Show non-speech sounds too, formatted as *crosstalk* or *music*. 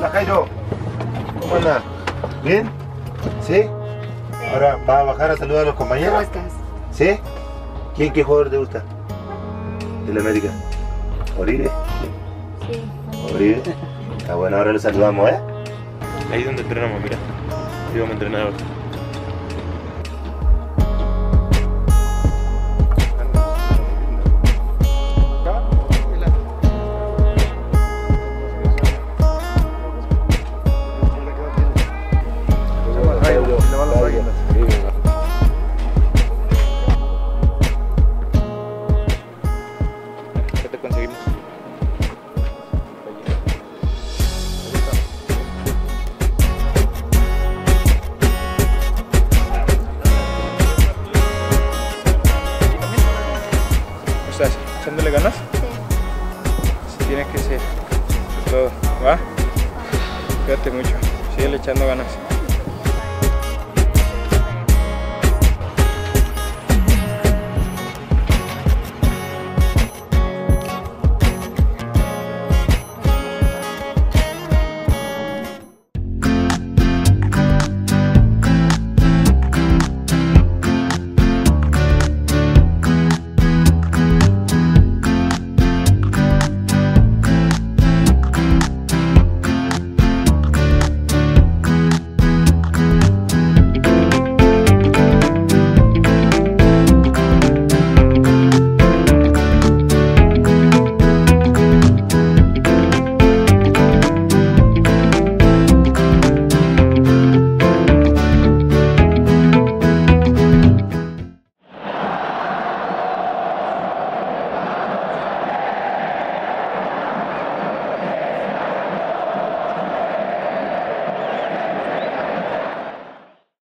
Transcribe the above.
Hola Jairo. ¿Cómo anda? ¿Bien? ¿Sí? Ahora va a bajar a saludar a los compañeros. ¿Cómo estás? ¿Sí? ¿Quién qué jugador te gusta? De la América. ¿Oribe? Sí. ¿Oribe? *laughs* Está bueno, ahora lo saludamos, ¿eh? Ahí es donde entrenamos, mira. Ahí vamos a entrenar ahora. ¿Qué te conseguimos? ¿Estás echándole ganas? Sí. Tiene que ser. Todo. ¿Va? Cuídate mucho. Sigue echando ganas.